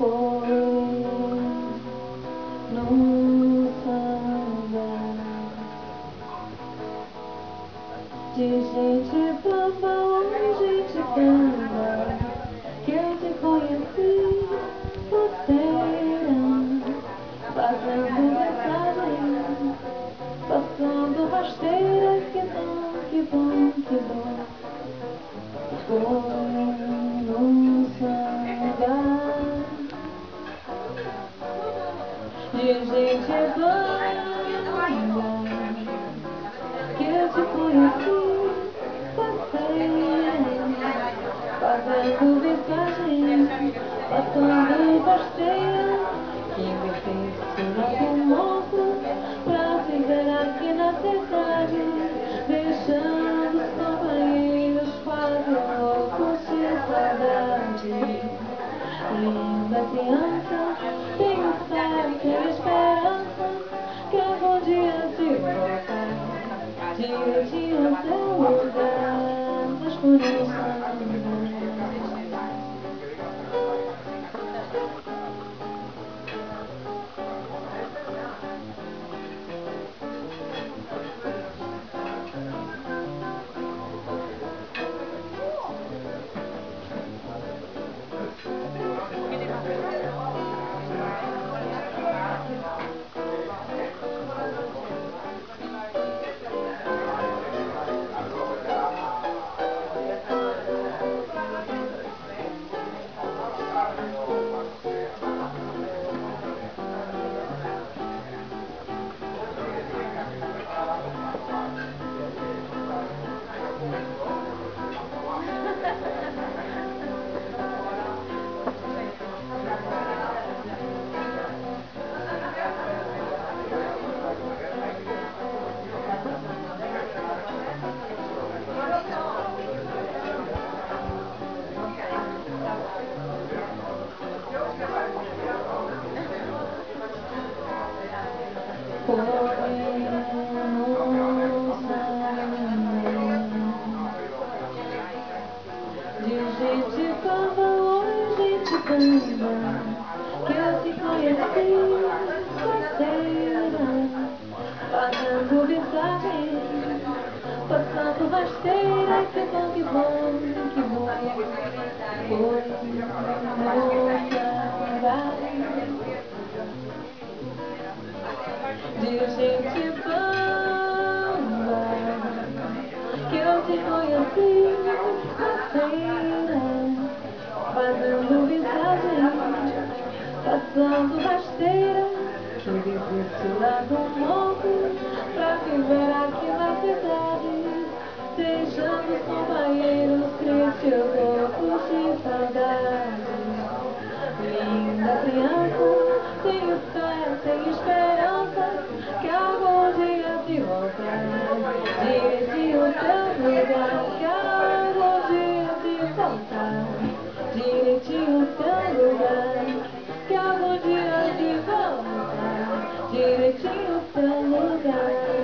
De gente boba, gente bamba Que eu te conheci solteira Fazendo mensagem Passando rasteira Que bom, que bom, que bom. Foi de gente bamba que eu te conheci passeia fazendo viagem passando rasteira que tenho esperança que algum dia te voltar. Direitinho ao teu lugar mas por Que eu te conheci solteira Fazendo visagem Passando rasteira Que bom, que bom, que bom Foi samba de gente bamba que eu te conheci passeira fazendo visagem passando rasteira. Que desiste lá do morro pra viver aqui na cidade. Deixando os companheiros tristes loucos de saudade. Linda criança tenho fé, tenho esperança que algum dia te voltar direitinho ao teu lugar que